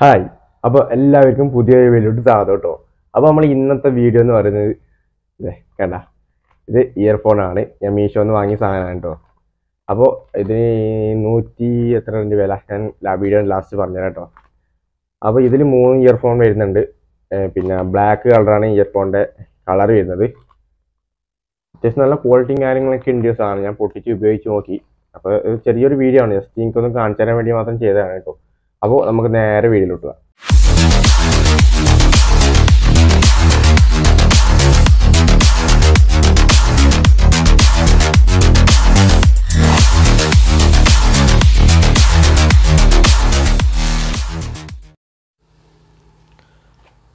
Hi അപ്പോൾ എല്ലാവർക്കും പുതിയ വീഡിയോട്ട് സ്വാഗതം കേട്ടോ. അപ്പോൾ നമ്മൾ ഇന്നത്തെ വീഡിയോ എന്ന് പറയുന്നത് ഇതേ കണ്ട. ഇത് ഇയർഫോൺ ആണ്. ഞാൻ മീഷോന്ന് വാങ്ങിയ സാധനമാണ് കേട്ടോ. അപ്പോൾ ഇതിന് നൂറ്റി എത്ര രണ്ട് വില? ഞാൻ വീഡിയോ ലാസ്റ്റ് പറഞ്ഞുതരാം കേട്ടോ. അപ്പോൾ ഇതിൽ മൂന്ന് ഇയർഫോൺ വരുന്നുണ്ട്. പിന്നെ ബ്ലാക്ക് കളറാണ് ഇയർഫോണിന്റെ കളർ വരുന്നത്. അത്യാവശ്യം നല്ല ക്വാളിറ്റിയും കാര്യങ്ങളൊക്കെ ഉണ്ട് സാധനം. ഞാൻ പൊട്ടിച്ച് ഉപയോഗിച്ച് നോക്കി. അപ്പോൾ ചെറിയൊരു വീഡിയോ ആണ്. ജസ്റ്റ് എനിക്കൊന്ന് കാണിച്ചു തരാൻ വേണ്ടി മാത്രം ചെയ്തതാണ് കേട്ടോ. അപ്പോൾ നമുക്ക് നേരെ വീടിലോട്ട് പോകാം.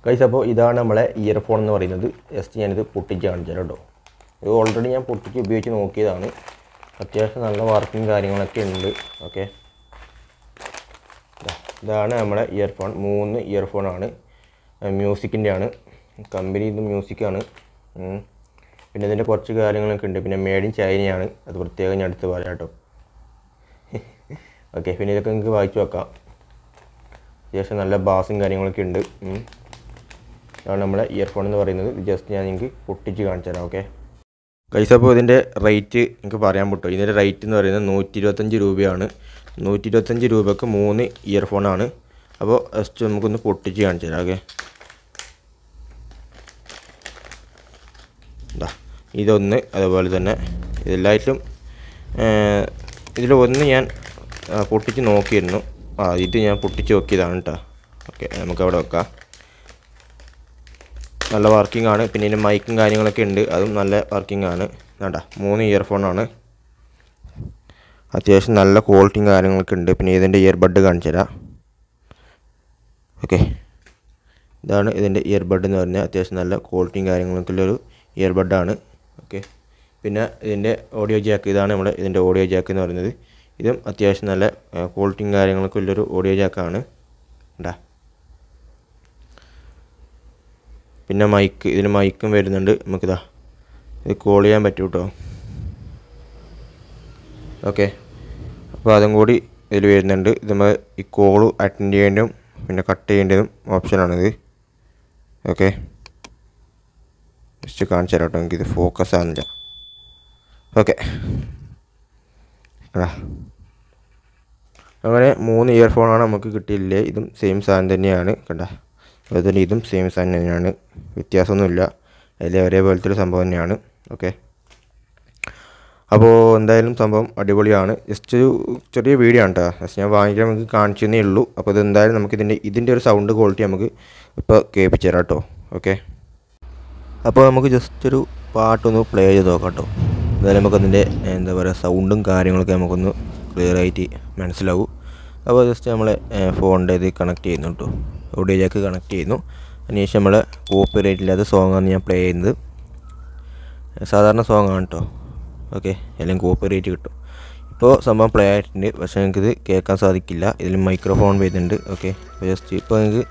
കൈസ് അപ്പോൾ ഇതാണ് നമ്മളെ ഇയർഫോൺ എന്ന് പറയുന്നത്. ജസ്റ്റ് ഞാനിത് പൊട്ടിച്ച് കാണിച്ചാൽ കേട്ടോ ഇത് ഓൾറെഡി ഞാൻ പൊട്ടിച്ച് ഉപയോഗിച്ച് നോക്കിയതാണ്. അത്യാവശ്യം നല്ല വർക്കും കാര്യങ്ങളൊക്കെ ഉണ്ട്. ഓക്കെ ഇതാണ് നമ്മുടെ ഇയർഫോൺ മൂന്ന് ഇയർഫോണാണ് മ്യൂസിക്കിന്റെ ആണ്. കമ്പനി ഇത് മ്യൂസിക്കാണ് പിന്നെ ഇതിന്റെ കുറച്ച് കാര്യങ്ങളൊക്കെ ഉണ്ട്. പിന്നെ മേഡ് ഇൻ ചൈനയാണ്. അത് പ്രത്യേകം ഞാൻ എടുത്ത് പറയാം കേട്ടോ. ഓക്കെ പിന്നെ ഇതൊക്കെ നിങ്ങൾക്ക് വായിച്ചു വെക്കാം അത്യാവശ്യം നല്ല ബാസും കാര്യങ്ങളൊക്കെ ഉണ്ട്. അതാണ് നമ്മുടെ ഇയർഫോൺ എന്ന് പറയുന്നത്. ജസ്റ്റ് ഞാൻ നിങ്ങൾക്ക് പൊട്ടിച്ച് കാണിച്ചു തരാം ഓക്കെ കൈസ് അപ്പോൾ ഇതിന്റെ റേറ്റ് നിങ്ങൾക്ക് പറയാൻ പറ്റുമോ ഇതിന്റെ റേറ്റ് എന്ന് പറയുന്നത് നൂറ്റി ഇരുപത്തഞ്ച് രൂപയാണ്. നൂറ്റി ഇരുപത്തഞ്ച് രൂപയ്ക്ക് മൂന്ന് ഇയർഫോണാണ്. അപ്പോൾ ജസ്റ്റ് നമുക്കൊന്ന് പൊട്ടിച്ച് കാണിച്ചു തരാം ഓക്കെ ഇതാ ഇതൊന്ന് അതുപോലെ തന്നെ ഇതെല്ലായിട്ടും ഇതിൽ ഒന്ന് ഞാൻ പൊട്ടിച്ച് നോക്കിയിരുന്നു. ആ ഇത് ഞാൻ പൊട്ടിച്ച് നോക്കിയതാണ് കേട്ടോ ഓക്കെ നമുക്കവിടെ വെക്കാം. നല്ല വർക്കിംഗ് ആണ് പിന്നെ ഇതിന്റെ മൈക്കും കാര്യങ്ങളൊക്കെ ഉണ്ട്. അതും നല്ല വർക്കിംഗ് ആണ് വേണ്ട മൂന്ന് ഇയർഫോണാണ്. അത്യാവശ്യം നല്ല ക്വാളിറ്റിയും കാര്യങ്ങളൊക്കെ ഉണ്ട്. പിന്നെ ഇതിന്റെ ഇയർബഡ് കാണിച്ചു തരാം. ഓക്കെ ഇതാണ് ഇതിന്റെ ഇയർബഡ് എന്ന് പറഞ്ഞാൽ അത്യാവശ്യം നല്ല ക്വാളിറ്റിയും കാര്യങ്ങളൊക്കെ ഉള്ളൊരു ഇയർബഡാണ് ഓക്കെ പിന്നെ ഇതിന്റെ ഓഡിയോ ജാക്ക് ഇതാണ് നമ്മുടെ ഇതിന്റെ ഓഡിയോ ജാക്ക് എന്ന് പറയുന്നത്. ഇതും അത്യാവശ്യം നല്ല ക്വാളിറ്റിയും കാര്യങ്ങളൊക്കെ ഉള്ളൊരു ഓഡിയോ ജാക്കാണ് ഉണ്ടാ പിന്നെ മൈക്ക് ഇതിന് മൈക്കും വരുന്നുണ്ട്. നമുക്കിതാ ഇത് കോൾ ചെയ്യാൻ പറ്റും കേട്ടോ ഓക്കെ അപ്പോൾ അതും കൂടി ഇതിൽ വരുന്നുണ്ട്. നമ്മൾ ഈ കോൾ അറ്റൻഡ് ചെയ്യേണ്ടതും പിന്നെ കട്ട് ചെയ്യേണ്ടതും ഓപ്ഷനാണിത് ഓക്കെ ജസ്റ്റ് കാണിച്ചു തരാം കേട്ടോ എനിക്കിത് ഫോക്കസ് ആകുന്നില്ല ഓക്കെ അങ്ങനെ മൂന്ന് ഇയർഫോണാണ് നമുക്ക് കിട്ടിയില്ലേ? ഇതും സെയിം സാധനം തന്നെയാണ് കണ്ട? അതുപോലെ ഇതും സെയിം സാധനം തന്നെയാണ്. വ്യത്യാസമൊന്നുമില്ല. അതിലെ ഒരേപോലത്തെ ഒരു സംഭവം തന്നെയാണ്. ഓക്കെ അപ്പോൾ എന്തായാലും സംഭവം അടിപൊളിയാണ്. ജസ്റ്റ് ഒരു ചെറിയ വീഡിയോ ആണ് കേട്ടോ ജസ്റ്റ് ഞാൻ വാങ്ങിക്കാൻ നമുക്ക് കാണിച്ചതേ ഉള്ളൂ. അപ്പോൾ ഇത് എന്തായാലും നമുക്ക് ഇതിന്റെ ഇതിന്റെ ഒരു സൗണ്ട് ക്വാളിറ്റി നമുക്ക് ഇപ്പോൾ കേൾപ്പിച്ചു തരാം കേട്ടോ ഓക്കെ അപ്പോൾ നമുക്ക് ജസ്റ്റ് ഒരു പാട്ടൊന്ന് പ്ലേ ചെയ്ത് നോക്കാം കേട്ടോ എന്തായാലും നമുക്കതിന്റെ എന്താ പറയുക സൗണ്ടും കാര്യങ്ങളൊക്കെ നമുക്കൊന്ന് ക്ലിയർ ആയിട്ട് മനസ്സിലാവും. അപ്പോൾ ജസ്റ്റ് നമ്മളെ ഫോണിന്റെ ഇത് കണക്ട് ചെയ്യുന്നു കേട്ടോ ഓഡിയോ ജാക്ക് കണക്ട് ചെയ്യുന്നു. അതിനുശേഷം നമ്മൾ കോപ്പി ഇല്ലാത്ത സോങ്ങാണ് ഞാൻ പ്ലേ ചെയ്യുന്നത്. സാധാരണ സോങ്ങാണ് കേട്ടോ ഓക്കെ അല്ലെങ്കിൽ കോപ്പറേറ്റ് കിട്ടും. ഇപ്പോൾ സംഭവം പ്ലേ ആയിട്ടുണ്ട്. പക്ഷേ നിങ്ങൾക്കിത് കേൾക്കാൻ സാധിക്കില്ല. ഇതിൽ മൈക്രോഫോൺ വരുന്നുണ്ട്. ഓക്കെ ജസ്റ്റ് ഇപ്പോൾ നിങ്ങൾക്ക്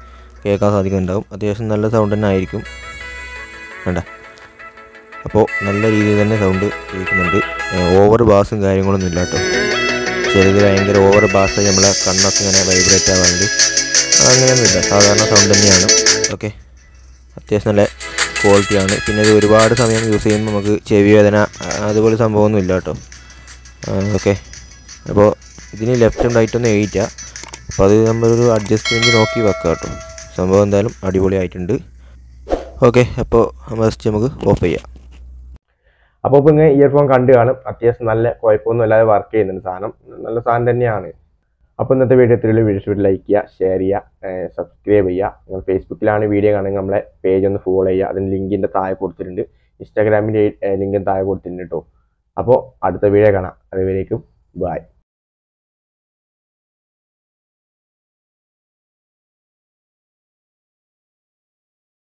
കേൾക്കാൻ സാധിക്കുന്നുണ്ടാവും. അത്യാവശ്യം നല്ല സൗണ്ട് തന്നെ ആയിരിക്കും. വേണ്ട അപ്പോൾ നല്ല രീതിയിൽ തന്നെ സൗണ്ട് കേൾക്കുന്നുണ്ട്. ഓവർ ബാസും കാര്യങ്ങളൊന്നും ഇല്ല കേട്ടോ. ചിലത് ഭയങ്കര ഓവർ ബാസ് നമ്മളെ കണ്ണൊക്കെ ഇങ്ങനെ വൈബ്രേറ്റ് ആവാറുണ്ട്. അങ്ങനെയൊന്നുമില്ല സാധാരണ സൗണ്ട് തന്നെയാണ്. ഓക്കെ അത്യാവശ്യം നല്ല ക്വാളിറ്റിയാണ് പിന്നെ ഇത് ഒരുപാട് സമയം യൂസ് ചെയ്യുമ്പോൾ നമുക്ക് ചെവി വേദന അതുപോലെ സംഭവമൊന്നും ഇല്ല കേട്ടോ. ഓക്കെ അപ്പോൾ ഇതിന് ലെഫ്റ്റും റൈറ്റൊന്നും എയ്റ്റ അപ്പോൾ അത് നമ്മളൊരു അഡ്ജസ്റ്റ്മെന്റ് നോക്കി വെക്കാം കേട്ടോ. സംഭവം എന്തായാലും അടിപൊളിയായിട്ടുണ്ട് ഓക്കെ അപ്പോൾ ജസ്റ്റ് നമുക്ക് ഓഫ് ചെയ്യാം. അപ്പോൾ ഇപ്പോൾ ഇങ്ങനെ ഇയർഫോൺ കണ്ടു കാണും. അത്യാവശ്യം നല്ല കുഴപ്പമൊന്നും ഇല്ലാതെ വർക്ക് ചെയ്യുന്നുണ്ട് സാധനം. നല്ല സാധനം തന്നെയാണ്. അപ്പോൾ ഇന്നത്തെ വീഡിയോ ഇത്രയുള്ള വീഡിയോസ് ലൈക്ക് ചെയ്യുക ഷെയർ ചെയ്യുക സബ്സ്ക്രൈബ് ചെയ്യുക. നിങ്ങൾ ഫേസ്ബുക്കിലാണ് വീഡിയോ കാണുന്നത് നമ്മളെ പേജ് ഒന്ന് ഫോളോ ചെയ്യുക. അതിന് ലിങ്കിന്റെ താഴെ കൊടുത്തിട്ടുണ്ട്. ഇൻസ്റ്റാഗ്രാമിന്റെ ലിങ്കും താഴെ കൊടുത്തിട്ടുണ്ട് കേട്ടോ അപ്പോൾ അടുത്ത വീഡിയോ കാണാം. അതുവരേക്കും ബൈ